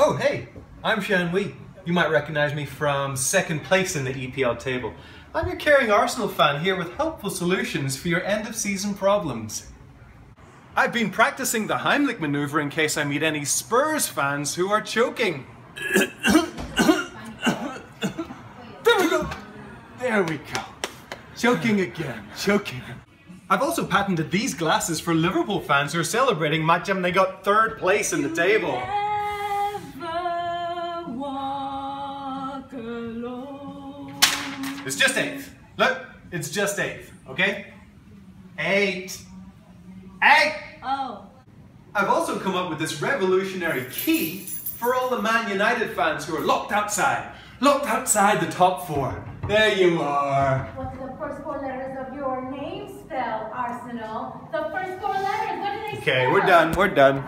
Oh, hey, I'm Shan Wee. You might recognize me from second place in the EPL table. I'm your caring Arsenal fan here with helpful solutions for your end of season problems. I've been practicing the Heimlich maneuver in case I meet any Spurs fans who are choking. there we go. There we go. Choking again, choking. I've also patented these glasses for Liverpool fans who are celebrating matcham they got third place in the table. It's just eighth. Look, it's just eighth, okay? Eight. Eight! Oh. I've also come up with this revolutionary key for all the Man United fans who are locked outside. Locked outside the top four. There you are. What do the first four letters of your name spell, Arsenal? The first four letters, what do they Okay, spell? we're done. We're done.